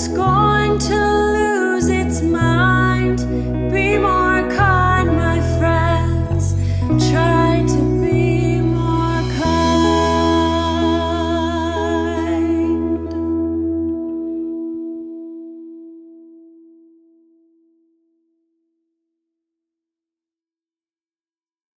School.